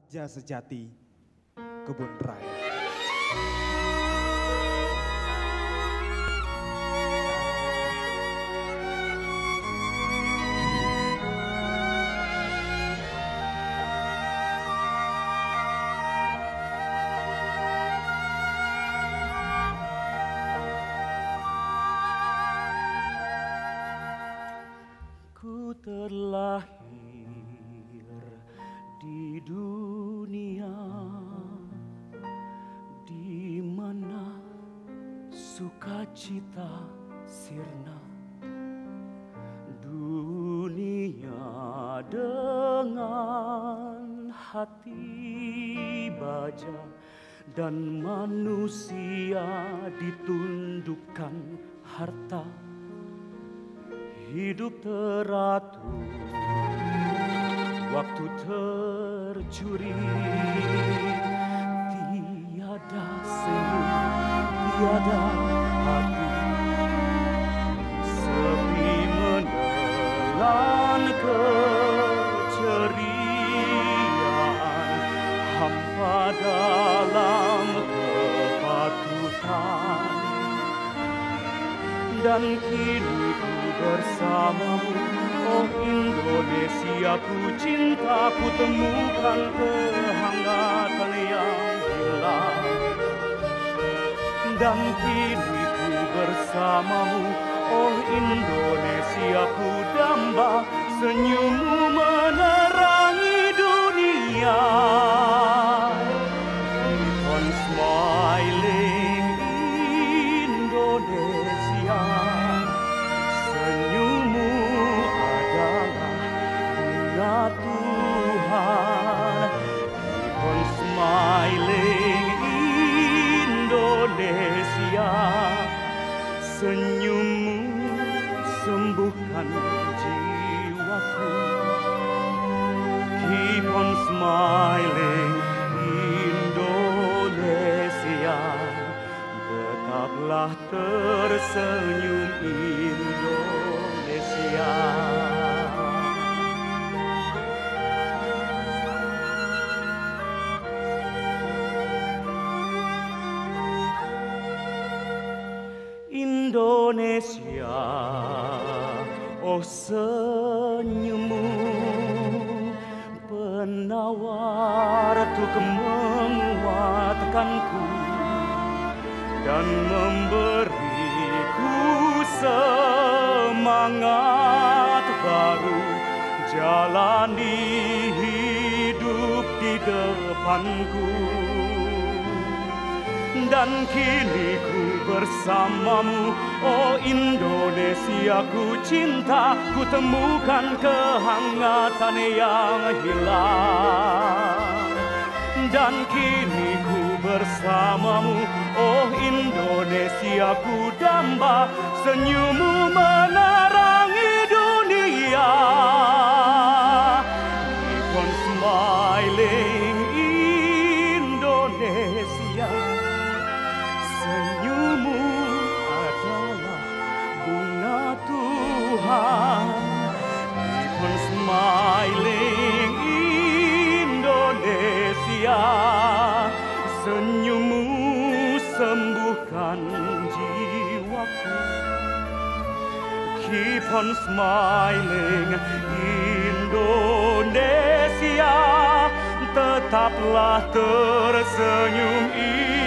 Raja sejati kebun raya. Ku terlahir sukacita sirna. Dunia dengan hati baja dan manusia ditundukkan harta. Hidup teratur waktu tercuri tiada senyum tiada hati. Sepi menelan keceriaan hampa dalam kepatuhan. Dan kini ku bersamamu Oh Indonesia ku cinta ku temukan dan kini ku bersamamu Oh Indonesia Senyummu sembuhkan jiwaku. Keep on smiling Indonesia. Tetaplah tersenyum Indonesia Indonesia. Oh senyummu Penawar untuk menguatkanku Dan memberiku semangat baru. Jalani hidup di depanku dan kini ku bersamamu Oh Indonesia ku cinta Ku temukan kehangatan yang hilang. Dan kini ku bersamamu Oh Indonesia ku damba Senyummu menerangi Keep on smiling. Indonesia Tetaplah tersenyum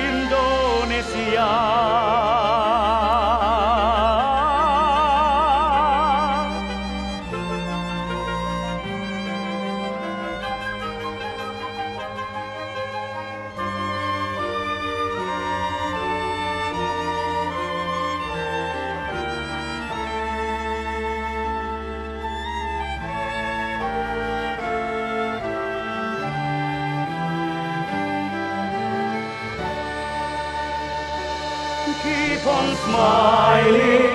Indonesia smiling